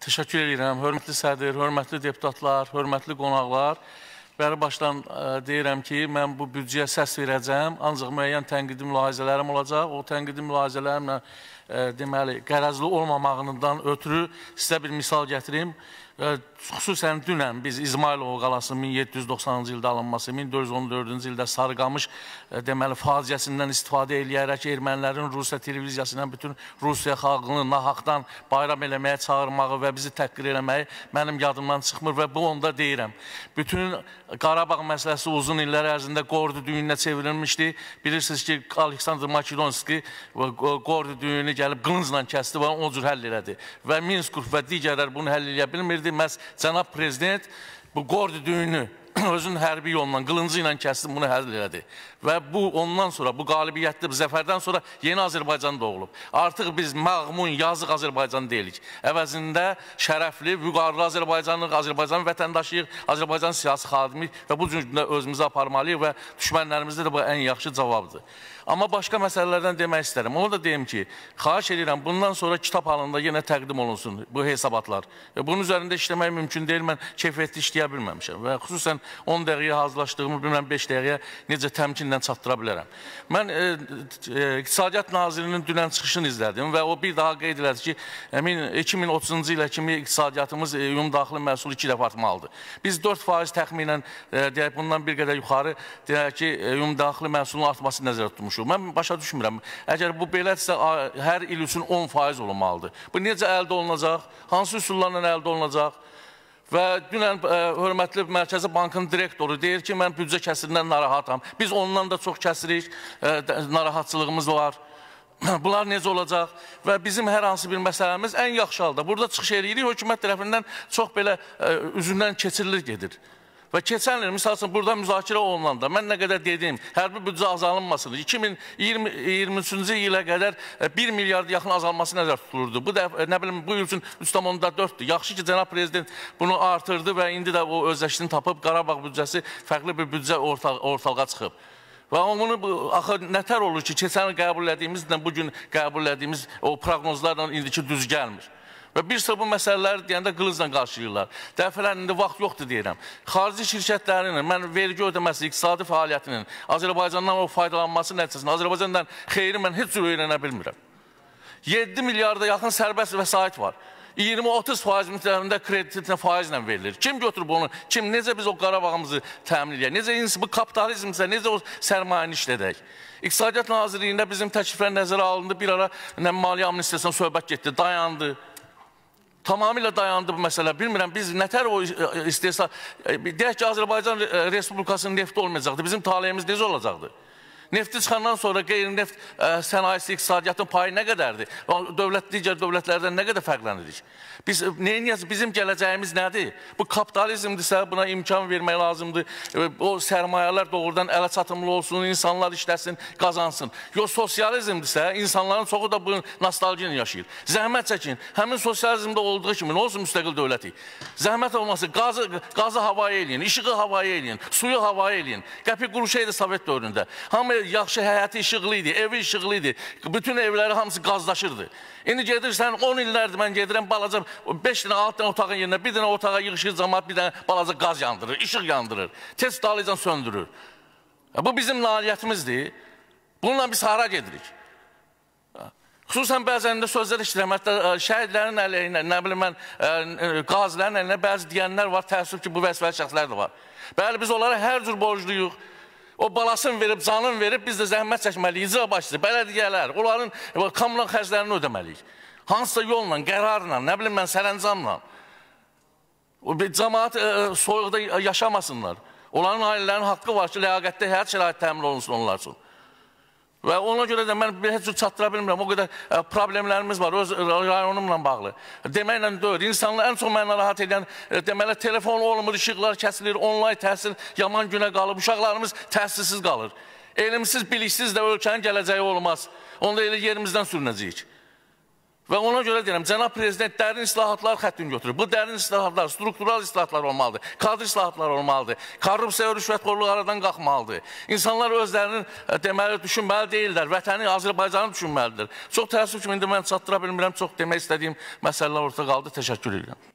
Təşəkkür edirəm. Hörmətli sədr, hörmətli deputatlar, hörmətli qonaqlar. Bəri başdan ə, deyirəm ki, mən bu büdcəyə səs verəcəm, ancaq müəyyən tənqidi mülahizələrim olacaq. O tənqidi mülahizələrimlə ə, deməli, qərəzli olmamağından ötürü sizə bir misal gətirim. Xüsusən dünən biz İzmailov qalasının 1790-cı ildə alınması, 1414-cü ildə Sarıqamış deməli faciəsindən istifadə eləyərək ermənilərin Rusiya televiziyası ilə bütün Rusiya xalqını nahaqdan bayram eləməyə çağırmağı və bizi təhqir eləməyi mənim yadımdan çıxmır və bu onda deyirəm. Bütün Qarabağ məsələsi uzun illər ərzində Qordu düyününə çevrilmişdi. Bilirsiniz ki, Aleksandr Makedonski Qordu düyünü gəlib qılıncla kəsdi və o cür həll elədi. Və Minsk və digərlər bunu həll eləyə bilmirdi. Məhz cənab prezident bu Qordu düyünü özünün hərbi yolla, qılıncı ilə kəsdi, bunu həll elədi. Və bu ondan sonra, bu qalibiyyətli zəfərdən sonra yeni Azərbaycan doğulub. Artıq biz məğmun, yazıq Azərbaycan deyilik. Əvəzində şərəfli, vüqarlı Azərbaycanlıq, Azərbaycan vətəndaşıyıq, Azərbaycan siyasi xadimiyik və bu cür özümüzü aparmalıyıq və düşmənlərimizdə də bu ən yaxşı cavabdır. Amma başqa məsələlərdən demək istərəm. Onu da deyim ki, xahiş edirəm, bundan sonra kitab halında yenə təqdim olunsun bu hesabatlar. Bunun üzərində işləmək mümkün deyil, mən keyfiyyətli işləyə bilməmişəm və xüsusən 10 dəqiqəyə hazırlaşdığımı bilməm 5 dəqiqəyə necə təmkinlə çatdıra bilərəm. Mən e, e, İqtisadiyyat Nazirinin dünən çıxışını izlədim və o bir daha qeyd elədi ki, əmin 2030-cu ilə kimi iqtisadiyyatımız e, ümumdaxili məhsul 2 dəfə artmalıdır. Biz 4% təxminən e, deyək bundan bir qədər yuxarı deyək ki, e, ümumdaxili məhsulun artması nəzərdə tutmuşuq. Mən başa düşmürəm. Əgər bu belədirsə, hər il üçün 10% olmalıdır. Bu necə əldə olunacaq? Hansı üsullarla əldə olunacaq? Və dünən ə, hörmətli Mərkəzi Bankın direktoru deyir ki, mən büdcə kəsirindən narahatam. Biz ondan da çox kəsirik, ə, narahatçılığımız var. Bunlar necə olacaq? Və bizim hər hansı bir məsələmiz ən yaxşı halda. Burada çıxış eləyirik, hökumət tərəfindən çox belə ə, üzündən keçirilir gedir. Və keçən il, misal üçün, burada müzakirə olunanda mən nə qədər dedim, hərbi büdcə azalınmasın. 2023-cü ilə qədər 1 e, milyard yaxın azalması nəzər tutulurdu. Bu da, e, nə bilim, bu il üçün 3,4-dür. Yaxşı ki, cənab prezident bunu artırdı və indi də o özləşdini tapıb Qarabağ büdcəsi fərqli bir büdcə orta, ortalığa çıxıb. Və bunu axı nətər olur ki, keçən il qəbul etdiyimizlə bu gün qəbul etdiyimiz o proqnozlarla indiki düz gəlmir. Və bir sıra bu məsələləri deyəndə qılıcla qarşılayırlar. Dəfələr indi vaxt yoxdur deyirəm. Xarici şirkətlərinin, mən vergi ödəməsi, iqtisadi fəaliyyətinin Azərbaycandan o faydalanması nəticəsində Azərbaycandan xeyri mən heç cür öyrənə bilmirəm. 7 milyarda yaxın sərbəst vəsait var. 20-30 faiz müddətində kreditinə faizlə verilir. Kim götürüb onu? Kim? Necə biz o Qarabağımızı təmin edək? Necə bu kapitalizmsə, necə o sərmayəni işlədək? İqtisadiyyat Nazirliyində bizim təkliflər nəzərə alındı. Bir ara maliyyə amnistiyasına söhbət getdi, dayandı tamamilə dayandı bu məsələ. Bilmirəm, biz nətər o e, istehsal... E, deyək ki, Azərbaycan Respublikasının nefti olmayacaqdı. Bizim taleyimiz necə olacaqdı? Nefti çıxandan sonra qeyri-neft e, sənayesi iqtisadiyyatın payı nə qədərdir? Dövlət, digər dövlətlərdən nə qədər fərqlənirik? Biz neyiniz, bizim gələcəyimiz nədir? Bu kapitalizmdirsə buna imkan vermək lazımdır. E, o sərmayələr doğrudan ələ çatımlı olsun, insanlar işləsin, qazansın. Yox, sosializmdirsə insanların çoxu da bu nostalgiyini yaşayır. Zəhmət çəkin. Həmin sosializmdə olduğu kimi nə olsun müstəqil dövləti? Zəhmət olması, qazı, qazı havaya eləyin, işığı havaya eləyin, suyu havaya eləyin. Qəpik quruş idi Sovet dövründə. Hamı yaxşı həyəti işıqlı idi, evi işıqlı idi. Bütün evləri hamısı qazlaşırdı. İndi gedirsən 10 illərdir mən gedirəm balaca 5 dənə 6 dənə otağın yerinə bir dənə otağa yığışır cəmaət bir dənə balaca qaz yandırır, işıq yandırır. Tez dalıcan söndürür. Bu bizim nailiyyətimizdir. Bununla biz hara gedirik? Xüsusən bəzən də sözlər işləyirəm, hətta şəhidlərin əleyhinə, nə bilim mən, qazilərin əlinə bəzi deyənlər var, təəssüf ki, bu vəzifəli şəxslər də var. Bəli, biz onlara hər cür borcluyuq. O balasını verib, canını verib, biz də zəhmət çəkməliyik, icra başçısı, bələdiyyələr, onların kommunal xərclərini ödəməliyik. Hansısa yolla, qərarla, nə bilim mən, sərəncamla. Cəmaat ə, e, soyuqda yaşamasınlar. Onların ailələrinin haqqı var ki, ləyaqətdə həyat şərait təmin olunsun onlar üçün. Və ona görə də mən heç cür çatdıra bilmirəm. O qədər ə, e, problemlərimiz var öz rayonumla bağlı. Deməklə deyil, insanlar ən çox mənə narahat edən ə, deməli telefon olmur, işıqlar kəsilir, onlayn təhsil yaman günə qalıb, uşaqlarımız təhsilsiz qalır. Elmsiz, biliksiz də ölkənin gələcəyi olmaz. Onda elə yerimizdən sürünəcəyik. Və ona görə deyirəm, cənab prezident dərin islahatlar xəttini götürür. Bu dərin islahatlar, struktural islahatlar olmalıdır, kadr islahatlar olmalıdır, korrupsiya və rüşvətxorluq aradan qalxmalıdır. İnsanlar özlərinin e, deməli düşünməli deyirlər, vətəni Azərbaycanı düşünməlidir. Çox təəssüf ki, indi mən çatdıra bilmirəm, çox demək istədiyim məsələlər ortaya qaldı. Təşəkkür edirəm.